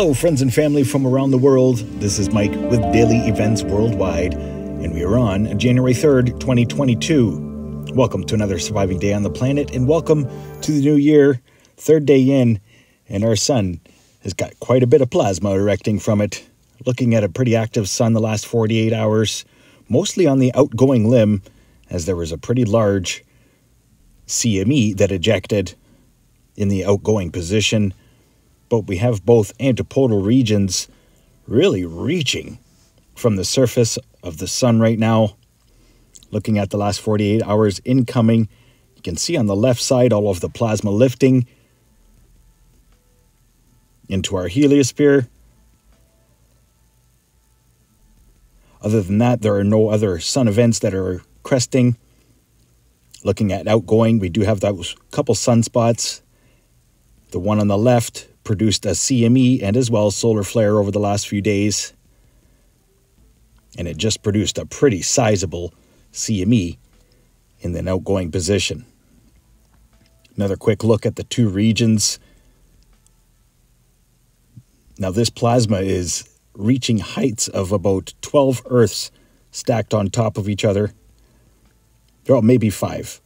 Hello, friends and family from around the world. This is Mike with Daily Events Worldwide, and we are on January 3rd, 2022. Welcome to another surviving day on the planet, and welcome to the new year, third day in, and our sun has got quite a bit of plasma erecting from it. Looking at a pretty active sun the last 48 hours, mostly on the outgoing limb, as there was a pretty large CME that ejected in the outgoing position but we have both antipodal regions really reaching from the surface of the sun right now. Looking at the last 48 hours incoming, you can see on the left side all of the plasma lifting into our heliosphere. Other than that, there are no other sun events that are cresting. Looking at outgoing, we do have those couple sunspots. The one on the left produced a CME and as well solar flare over the last few days. And it just produced a pretty sizable CME in an outgoing position. Another quick look at the two regions. Now, this plasma is reaching heights of about 12 Earths stacked on top of each other. Well, maybe five,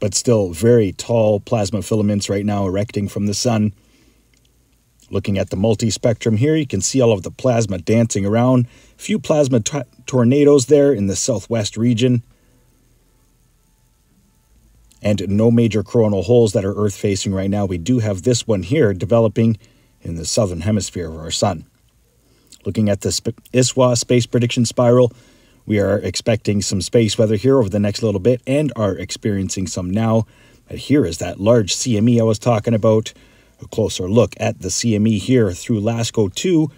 but still very tall plasma filaments right now erecting from the sun. Looking at the multi-spectrum here, you can see all of the plasma dancing around. A few plasma tornadoes there in the southwest region. And no major coronal holes that are Earth-facing right now. We do have this one here developing in the southern hemisphere of our sun. Looking at the ISWA space prediction spiral, we are expecting some space weather here over the next little bit and are experiencing some now. But here is that large CME I was talking about a closer look at the CME here through LASCO 2.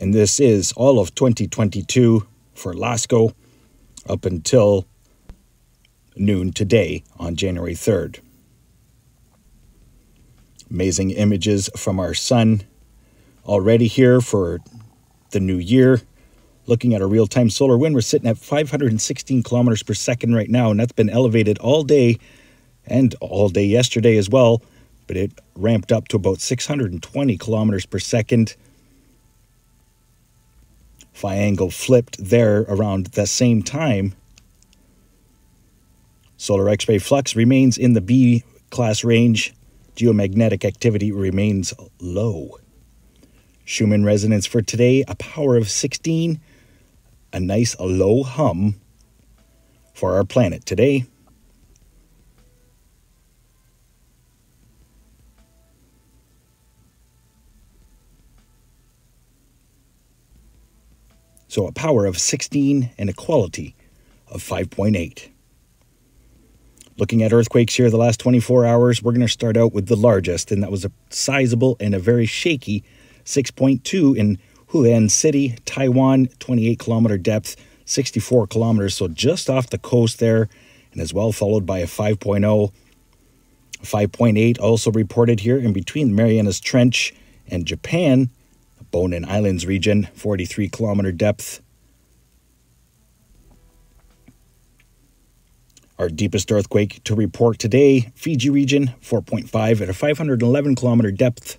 And this is all of 2022 for LASCO up until noon today on January 3rd. Amazing images from our sun already here for the new year. Looking at a real time solar wind, we're sitting at 516 kilometers per second right now, and that's been elevated all day and all day yesterday as well but it ramped up to about 620 kilometers per second. Phi angle flipped there around the same time. Solar X ray flux remains in the B class range. Geomagnetic activity remains low. Schumann resonance for today, a power of 16, a nice low hum for our planet today. So a power of 16 and a quality of 5.8. Looking at earthquakes here the last 24 hours, we're going to start out with the largest, and that was a sizable and a very shaky 6.2 in Hualien City, Taiwan, 28 kilometer depth, 64 kilometers, so just off the coast there, and as well followed by a 5.0. 5.8 also reported here in between Marianas Trench and Japan, Bonin Islands region, 43 kilometer depth. Our deepest earthquake to report today, Fiji region, 4.5 at a 511 kilometer depth.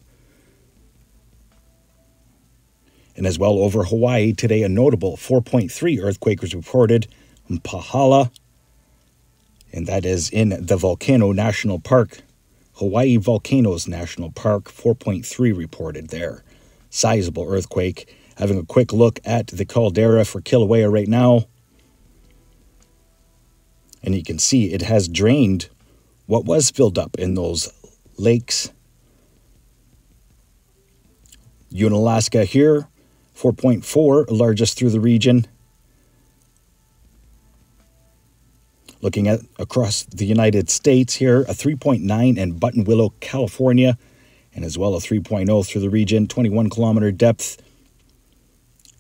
And as well over Hawaii today, a notable 4.3 earthquake was reported in Pahala, and that is in the Volcano National Park. Hawaii Volcanoes National Park, 4.3 reported there sizable earthquake. Having a quick look at the caldera for Kilauea right now. And you can see it has drained what was filled up in those lakes. Unalaska here, 4.4, largest through the region. Looking at across the United States here, a 3.9 in Button Buttonwillow, California, and as well a 3.0 through the region, 21 kilometer depth.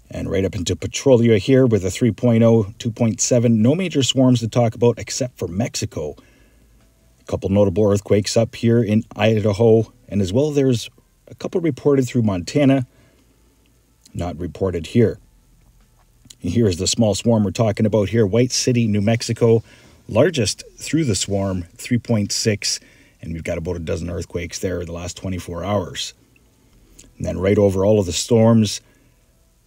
And right up into Petrolia here with a 3.0, 2.7. No major swarms to talk about except for Mexico. A couple notable earthquakes up here in Idaho. And as well, there's a couple reported through Montana, not reported here. And here is the small swarm we're talking about here White City, New Mexico. Largest through the swarm, 3.6 and we've got about a dozen earthquakes there in the last 24 hours. And then right over all of the storms,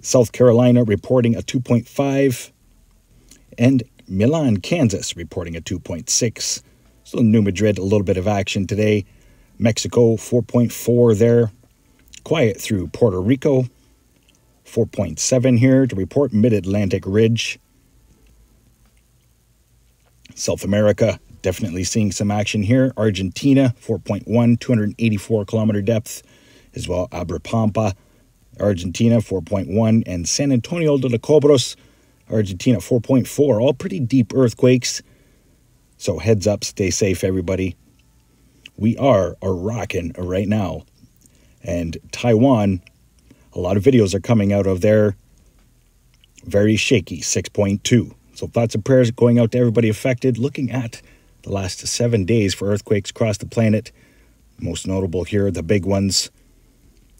South Carolina reporting a 2.5, and Milan, Kansas reporting a 2.6. So New Madrid, a little bit of action today. Mexico, 4.4 there. Quiet through Puerto Rico, 4.7 here to report Mid Atlantic Ridge. South America, definitely seeing some action here. Argentina, 4.1, 284 kilometer depth, as well Abrapampa, Argentina, 4.1, and San Antonio de los Cobros, Argentina, 4.4. All pretty deep earthquakes. So heads up, stay safe, everybody. We are a rocking right now. And Taiwan, a lot of videos are coming out of there. Very shaky, 6.2. So thoughts and prayers going out to everybody affected. Looking at the last seven days for earthquakes across the planet. Most notable here, the big ones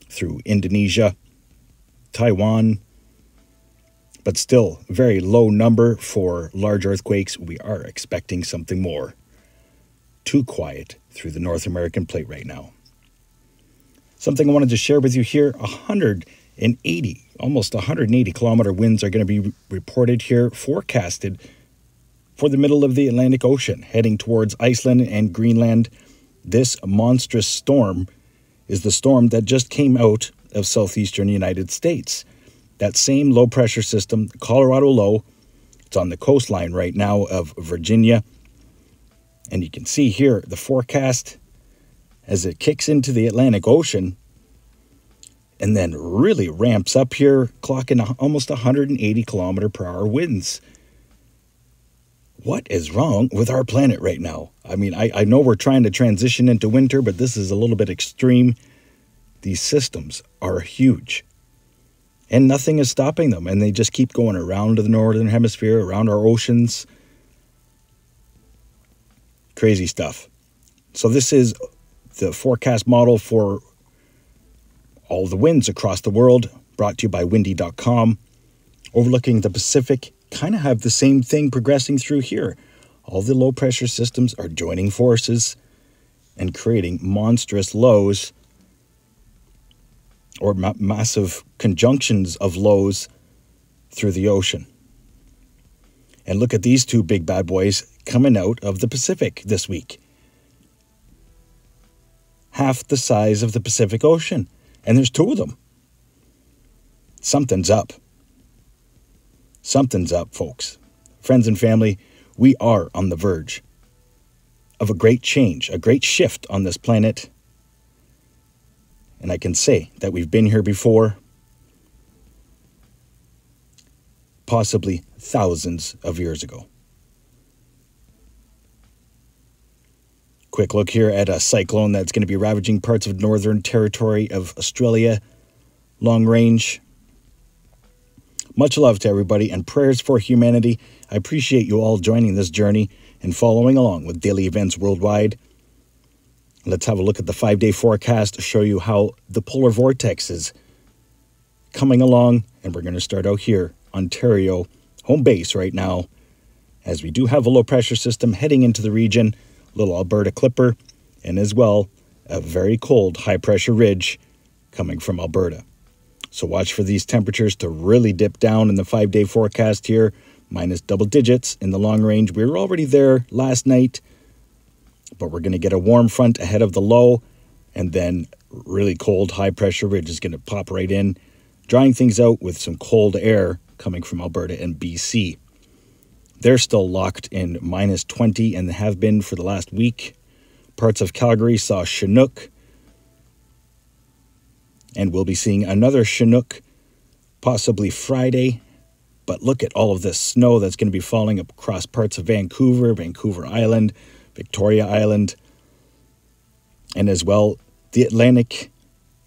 through Indonesia, Taiwan, but still very low number for large earthquakes. We are expecting something more. Too quiet through the North American plate right now. Something I wanted to share with you here 180 almost 180 kilometer winds are going to be reported here, forecasted for the middle of the Atlantic Ocean, heading towards Iceland and Greenland. This monstrous storm is the storm that just came out of southeastern United States. That same low pressure system, Colorado low, it's on the coastline right now of Virginia. And you can see here the forecast as it kicks into the Atlantic Ocean and then really ramps up here, clocking almost 180 kilometer per hour winds. What is wrong with our planet right now? I mean, I, I know we're trying to transition into winter, but this is a little bit extreme. These systems are huge, and nothing is stopping them, and they just keep going around to the northern hemisphere, around our oceans. Crazy stuff. So, this is the forecast model for all the winds across the world, brought to you by windy.com. Overlooking the Pacific, kind of have the same thing progressing through here. All the low pressure systems are joining forces and creating monstrous lows or ma- massive conjunctions of lows through the ocean. And look at these two big bad boys coming out of the Pacific this week. Half the size of the Pacific Ocean. And there's two of them. Something's up. Something's up, folks. Friends and family, we are on the verge of a great change, a great shift on this planet. And I can say that we've been here before, possibly thousands of years ago. Quick look here at a cyclone that's going to be ravaging parts of northern territory of Australia, long range. Much love to everybody and prayers for humanity. I appreciate you all joining this journey and following along with daily events worldwide. Let's have a look at the five day forecast to show you how the polar vortex is coming along. And we're going to start out here, Ontario, home base right now, as we do have a low pressure system heading into the region little Alberta Clipper, and as well a very cold high pressure ridge coming from Alberta. So watch for these temperatures to really dip down in the five day forecast here, minus double digits in the long range. We were already there last night, but we're going to get a warm front ahead of the low, and then really cold high pressure ridge is going to pop right in, drying things out with some cold air coming from Alberta and BC. They're still locked in minus 20 and have been for the last week. Parts of Calgary saw Chinook, and we'll be seeing another Chinook possibly Friday. But look at all of this snow that's going to be falling across parts of Vancouver, Vancouver Island, Victoria Island, and as well, the Atlantic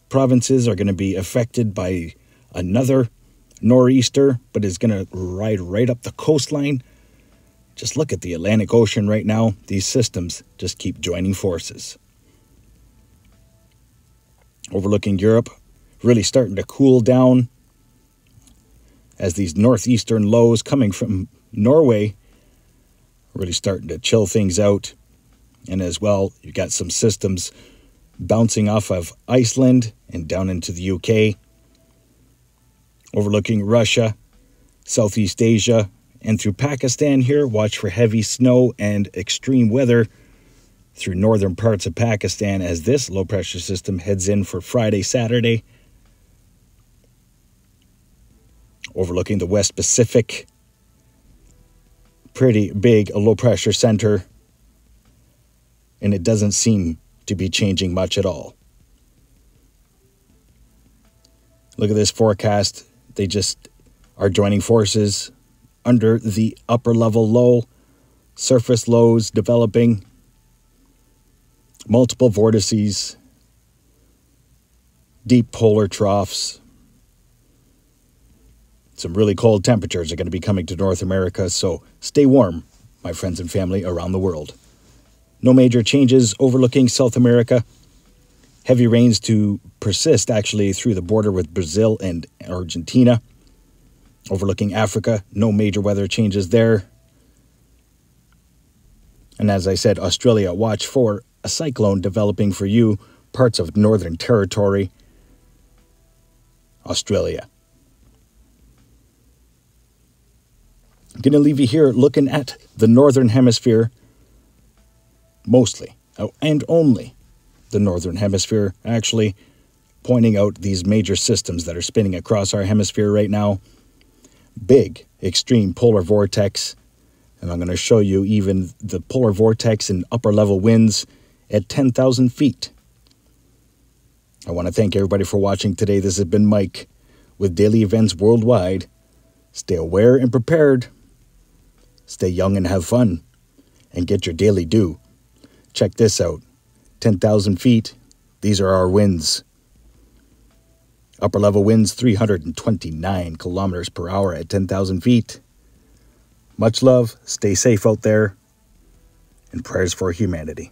provinces are going to be affected by another nor'easter, but is going to ride right up the coastline. Just look at the Atlantic Ocean right now. These systems just keep joining forces. Overlooking Europe, really starting to cool down as these northeastern lows coming from Norway really starting to chill things out. And as well, you've got some systems bouncing off of Iceland and down into the UK, overlooking Russia, Southeast Asia, and through Pakistan here. Watch for heavy snow and extreme weather through northern parts of Pakistan as this low pressure system heads in for Friday, Saturday. Overlooking the West Pacific. Pretty big a low pressure center. And it doesn't seem to be changing much at all. Look at this forecast. They just are joining forces under the upper level low, surface lows developing, multiple vortices, deep polar troughs. Some really cold temperatures are going to be coming to North America, so stay warm, my friends and family around the world. No major changes overlooking South America. Heavy rains to persist actually through the border with Brazil and Argentina. Overlooking Africa, no major weather changes there. And as I said, Australia, watch for a cyclone developing for you, parts of Northern Territory, Australia. I'm going to leave you here looking at the Northern Hemisphere mostly, oh, and only the Northern Hemisphere, actually, pointing out these major systems that are spinning across our hemisphere right now. Big extreme polar vortex, and I'm going to show you even the polar vortex and upper level winds at 10,000 feet. I want to thank everybody for watching today. This has been Mike with Daily Events Worldwide. Stay aware and prepared. Stay young and have fun. And get your daily DEW. Check this out 10,000 feet. These are our winds. Upper level winds 329 kilometers per hour at 10,000 feet. Much love. Stay safe out there. And prayers for humanity.